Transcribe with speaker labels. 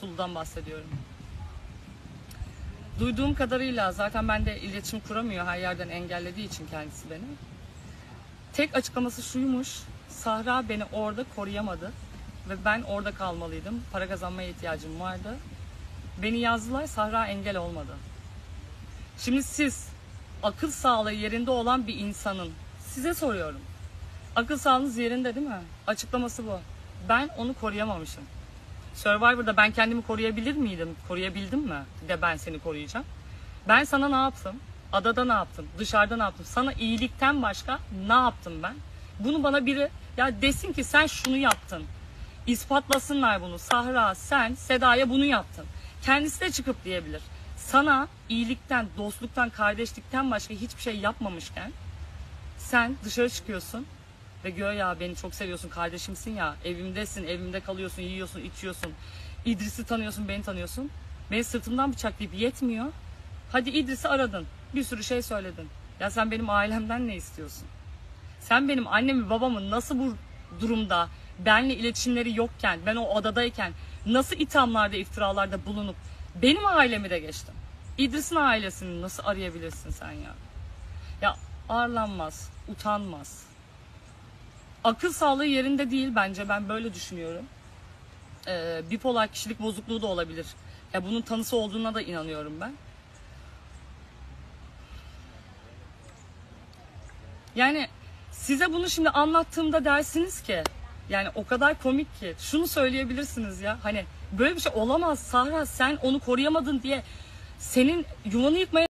Speaker 1: Tulu'dan bahsediyorum. Duyduğum kadarıyla zaten ben de iletişim kuramıyor her yerden engellediği için kendisi beni. Tek açıklaması şuymuş. Sahra beni orada koruyamadı ve ben orada kalmalıydım. Para kazanmaya ihtiyacım vardı. Beni yazdılar, Sahra engel olmadı. Şimdi siz akıl sağlığı yerinde olan bir insanın size soruyorum. Akıl sağlığınız yerinde değil mi? Açıklaması bu. Ben onu koruyamamışım. Survivor'da ben kendimi koruyabilir miydim? Koruyabildim mi? De ben seni koruyacağım. Ben sana ne yaptım? Adada ne yaptım? Dışarıda ne yaptım? Sana iyilikten başka ne yaptım ben? Bunu bana biri ya desin ki sen şunu yaptın. İspatlasınlar bunu. Sahra sen Seda'ya bunu yaptın. Kendisi de çıkıp diyebilir. Sana iyilikten, dostluktan, kardeşlikten başka hiçbir şey yapmamışken sen dışarı çıkıyorsun ve ya beni çok seviyorsun, kardeşimsin ya, evimdesin, evimde kalıyorsun, yiyorsun, içiyorsun. İdris'i tanıyorsun, beni tanıyorsun. Beni sırtımdan bıçaklayıp yetmiyor. Hadi İdris'i aradın, bir sürü şey söyledin. Ya sen benim ailemden ne istiyorsun? Sen benim annemi babamı nasıl bu durumda benle iletişimleri yokken, ben o odadayken nasıl ithamlarda, iftiralarda bulunup benim ailemi de geçtim. İdris'in ailesini nasıl arayabilirsin sen ya? Ya ağırlanmaz, utanmaz. Akıl sağlığı yerinde değil bence ben böyle düşünüyorum. Ee, bipolar kişilik bozukluğu da olabilir. Ya bunun tanısı olduğuna da inanıyorum ben. Yani size bunu şimdi anlattığımda dersiniz ki yani o kadar komik ki şunu söyleyebilirsiniz ya hani böyle bir şey olamaz Sahra sen onu koruyamadın diye senin yuvanı yıkmaya